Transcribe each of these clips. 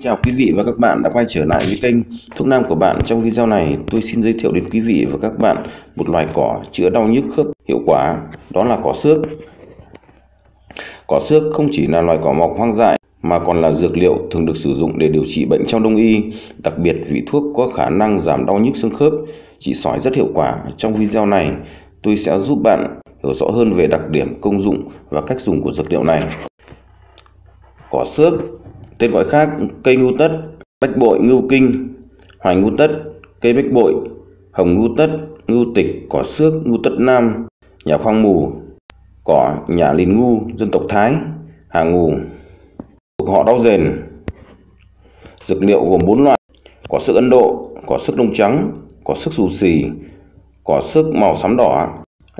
Chào quý vị và các bạn đã quay trở lại với kênh Thuốc Nam của bạn. Trong video này, tôi xin giới thiệu đến quý vị và các bạn một loài cỏ chữa đau nhức khớp hiệu quả, đó là cỏ xước. Cỏ xước không chỉ là loài cỏ mọc hoang dại mà còn là dược liệu thường được sử dụng để điều trị bệnh trong đông y. Đặc biệt vị thuốc có khả năng giảm đau nhức xương khớp, trị sỏi rất hiệu quả. Trong video này, tôi sẽ giúp bạn hiểu rõ hơn về đặc điểm, công dụng và cách dùng của dược liệu này. Cỏ xước Tên gọi khác cây ngưu tất, bách bội ngưu kinh, hoài ngưu tất, cây bách bội, hồng ngưu tất, ngưu tịch, cỏ xước, ngưu tất nam, nhà khoang mù, cỏ nhà lìn ngu, dân tộc Thái, hà ngù, thuộc họ đau rền. Dược liệu gồm 4 loại, cỏ sức Ấn Độ, cỏ sức lông trắng, cỏ sức xù xì, cỏ sức màu xám đỏ.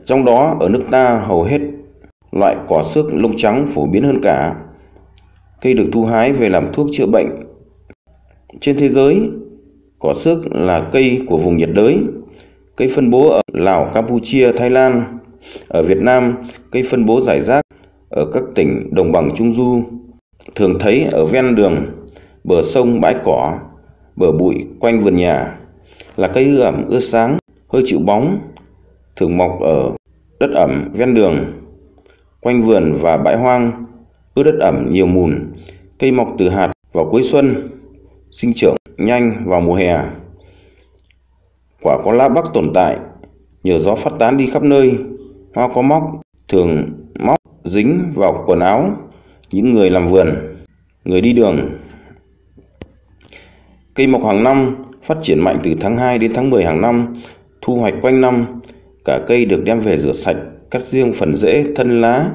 Trong đó ở nước ta hầu hết loại cỏ sức lông trắng phổ biến hơn cả Cây được thu hái về làm thuốc chữa bệnh. Trên thế giới, cỏ xước là cây của vùng nhiệt đới. Cây phân bố ở Lào, Campuchia, Thái Lan. Ở Việt Nam, cây phân bố rải rác ở các tỉnh đồng bằng Trung Du. Thường thấy ở ven đường, bờ sông, bãi cỏ, bờ bụi quanh vườn nhà. Là cây ưa ẩm, ưa sáng, hơi chịu bóng. Thường mọc ở đất ẩm ven đường, quanh vườn và bãi hoang ưa đất ẩm nhiều mùn, cây mọc từ hạt vào cuối xuân, sinh trưởng nhanh vào mùa hè. Quả có lá bắc tồn tại, nhờ gió phát tán đi khắp nơi, hoa có móc, thường móc dính vào quần áo những người làm vườn, người đi đường. Cây mọc hàng năm, phát triển mạnh từ tháng 2 đến tháng 10 hàng năm, thu hoạch quanh năm, cả cây được đem về rửa sạch, cắt riêng phần rễ, thân lá,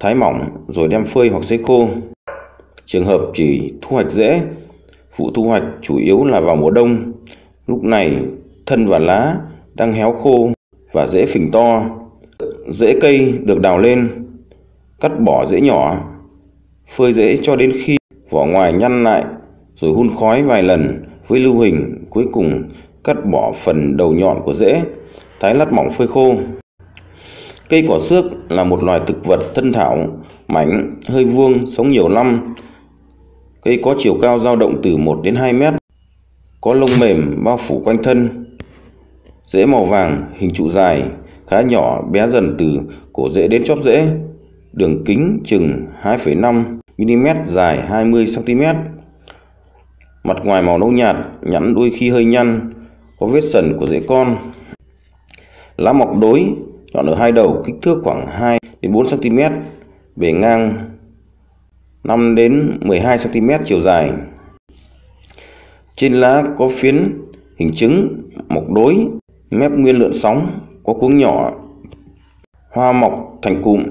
thái mỏng rồi đem phơi hoặc sấy khô. Trường hợp chỉ thu hoạch dễ, vụ thu hoạch chủ yếu là vào mùa đông. Lúc này thân và lá đang héo khô và dễ phình to. Rễ cây được đào lên, cắt bỏ rễ nhỏ, phơi rễ cho đến khi vỏ ngoài nhăn lại rồi hun khói vài lần với lưu hình cuối cùng cắt bỏ phần đầu nhọn của rễ, thái lát mỏng phơi khô. Cây cỏ xước là một loài thực vật thân thảo, mảnh, hơi vuông, sống nhiều năm. Cây có chiều cao dao động từ 1 đến 2 mét, có lông mềm bao phủ quanh thân. Rễ màu vàng, hình trụ dài, khá nhỏ, bé dần từ cổ rễ đến chóp rễ. Đường kính chừng 2,5 mm, dài 20 cm. Mặt ngoài màu nâu nhạt, nhẵn đôi khi hơi nhăn, có vết sần của rễ con. Lá mọc đối, Chọn ở hai đầu kích thước khoảng 2 đến 4 cm, bề ngang 5 đến 12 cm chiều dài. Trên lá có phiến hình trứng mọc đối, mép nguyên lượn sóng, có cuống nhỏ. Hoa mọc thành cụm.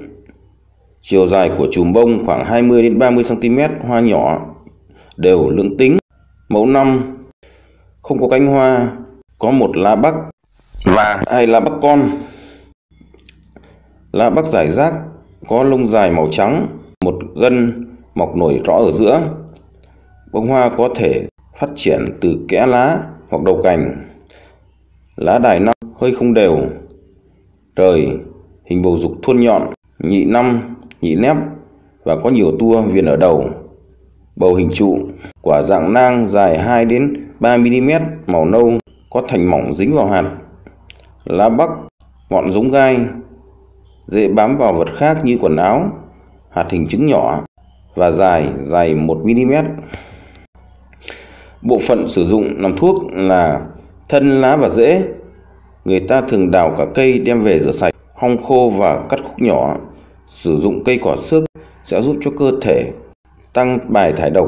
Chiều dài của chùm bông khoảng 20 đến 30 cm, hoa nhỏ, đều lưỡng tính. Mẫu 5 không có cánh hoa, có một lá bắc và hai lá bắc con. Lá bắc giải rác có lông dài màu trắng, một gân mọc nổi rõ ở giữa. Bông hoa có thể phát triển từ kẽ lá hoặc đầu cành. Lá đài năm hơi không đều. Trời, hình bầu dục thuôn nhọn, nhị năm, nhị nếp và có nhiều tua viền ở đầu. Bầu hình trụ, quả dạng nang dài 2 đến 3 mm, màu nâu, có thành mỏng dính vào hạt. Lá bắc, ngọn giống gai, dễ bám vào vật khác như quần áo, hạt hình trứng nhỏ và dài dày 1mm. Bộ phận sử dụng làm thuốc là thân, lá và rễ. Người ta thường đào cả cây đem về rửa sạch, hong khô và cắt khúc nhỏ. Sử dụng cây cỏ xước sẽ giúp cho cơ thể tăng bài thải độc,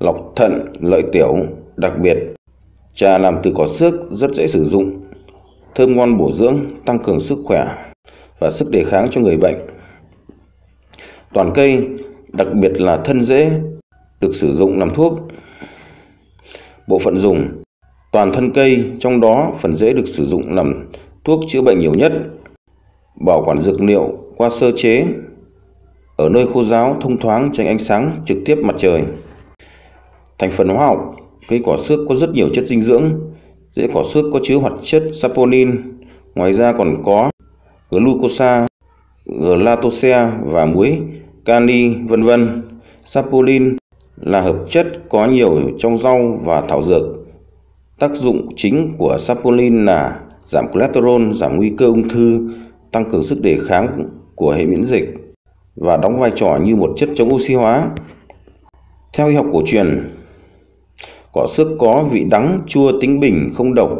lọc thận, lợi tiểu. Đặc biệt, trà làm từ cỏ xước rất dễ sử dụng, thơm ngon bổ dưỡng, tăng cường sức khỏe và sức đề kháng cho người bệnh. Toàn cây, đặc biệt là thân rễ, được sử dụng làm thuốc. Bộ phận dùng Toàn thân cây, trong đó phần rễ được sử dụng làm thuốc chữa bệnh nhiều nhất. Bảo quản dược liệu qua sơ chế ở nơi khô ráo, thông thoáng, tránh ánh sáng trực tiếp mặt trời. Thành phần hóa học Cây cỏ xước có rất nhiều chất dinh dưỡng. Rễ cỏ xước có chứa hoạt chất saponin. Ngoài ra còn có glucosa, glatose và muối, kali, vân vân. Sapolin là hợp chất có nhiều trong rau và thảo dược. Tác dụng chính của sapolin là giảm cholesterol, giảm nguy cơ ung thư, tăng cường sức đề kháng của hệ miễn dịch và đóng vai trò như một chất chống oxy hóa. Theo y học cổ truyền, cỏ xước có vị đắng, chua, tính bình, không độc,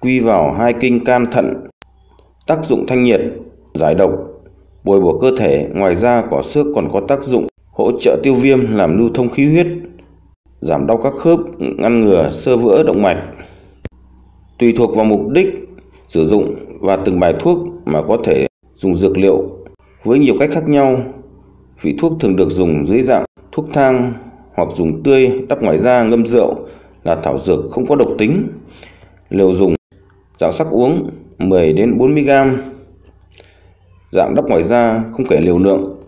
quy vào hai kinh can thận, tác dụng thanh nhiệt, giải độc, bồi bổ cơ thể. Ngoài ra, quả xước còn có tác dụng hỗ trợ tiêu viêm, làm lưu thông khí huyết, giảm đau các khớp, ngăn ngừa sơ vữa động mạch. Tùy thuộc vào mục đích sử dụng và từng bài thuốc mà có thể dùng dược liệu với nhiều cách khác nhau. Vị thuốc thường được dùng dưới dạng thuốc thang hoặc dùng tươi đắp ngoài da ngâm rượu là thảo dược không có độc tính. Liều dùng dạng sắc uống 10 đến 40 g. Dạng đắp ngoài da không kể liều lượng.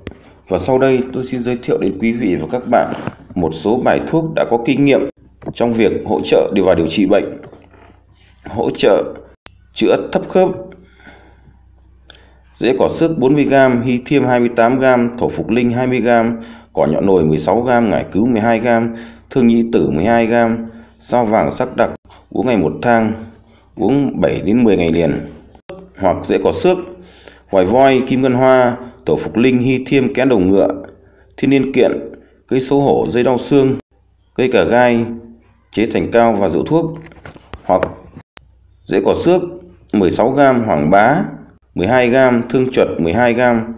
Và sau đây tôi xin giới thiệu đến quý vị và các bạn một số bài thuốc đã có kinh nghiệm trong việc hỗ trợ điều và điều trị bệnh. Hỗ trợ chữa thấp khớp Rễ cỏ sức 40g, hy thiêm 28g, thổ phục linh 20g, cỏ nhọ nồi 16g, ngải cứu 12g, thương nhĩ tử 12g, sao vàng sắc đặc uống ngày một thang, uống 7 đến 10 ngày liền. Hoặc dễ cỏ xước, hoài voi, kim ngân hoa, tổ phục linh, hy thiêm, kén đầu ngựa, thiên niên kiện, cây xấu hổ, dây đau xương, cây cà gai, chế thành cao và rượu thuốc. Hoặc dễ cỏ xước 16g hoàng bá 12g thương chuột 12g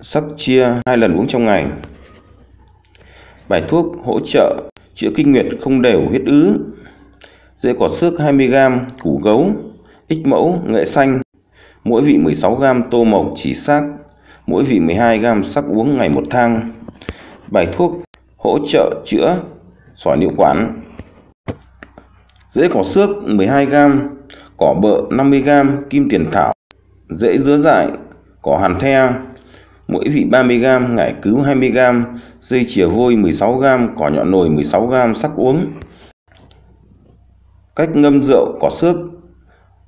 sắc chia hai lần uống trong ngày bài thuốc hỗ trợ chữa kinh nguyệt không đều huyết ứ rễ cỏ xước 20g củ gấu, ích mẫu, nghệ xanh. Mỗi vị 16g tô mộc chỉ xác. Mỗi vị 12g sắc uống ngày một thang. Bài thuốc hỗ trợ chữa sỏi niệu quản. Rễ cỏ xước 12g cỏ bợ 50g kim tiền thảo rễ dứa dại, cỏ hàn the. Mỗi vị 30g ngải cứu 20g dây chìa vôi 16g cỏ nhọn nồi 16g sắc uống cách ngâm rượu cỏ xước.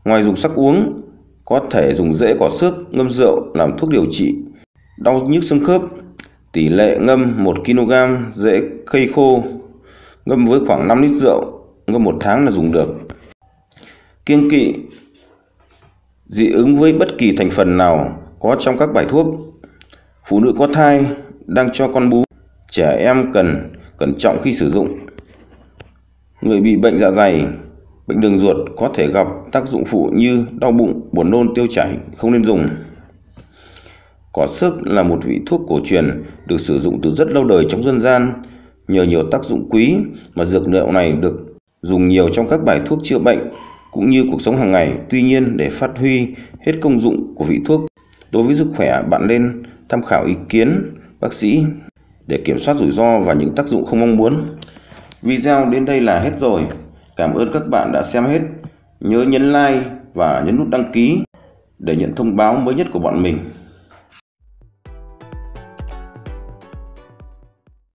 Ngoài dùng sắc uống, có thể dùng rễ cỏ xước, ngâm rượu, làm thuốc điều trị. Đau nhức xương khớp, tỷ lệ ngâm 1 kg rễ cây khô. Ngâm với khoảng 5 lít rượu, ngâm một tháng là dùng được. Kiêng kỵ, dị ứng với bất kỳ thành phần nào có trong các bài thuốc. Phụ nữ có thai, đang cho con bú. Trẻ em cần, cẩn trọng khi sử dụng. Người bị bệnh dạ dày bệnh đường ruột có thể gặp tác dụng phụ như đau bụng buồn nôn tiêu chảy không nên dùng cỏ sức là một vị thuốc cổ truyền được sử dụng từ rất lâu đời trong dân gian nhờ nhiều tác dụng quý mà dược liệu này được dùng nhiều trong các bài thuốc chữa bệnh cũng như cuộc sống hàng ngày. Tuy nhiên, để phát huy hết công dụng của vị thuốc đối với sức khỏe, bạn nên tham khảo ý kiến bác sĩ để kiểm soát rủi ro và những tác dụng không mong muốn. Video đến đây là hết rồi. Cảm ơn các bạn đã xem hết. Nhớ nhấn like và nhấn nút đăng ký để nhận thông báo mới nhất của bọn mình.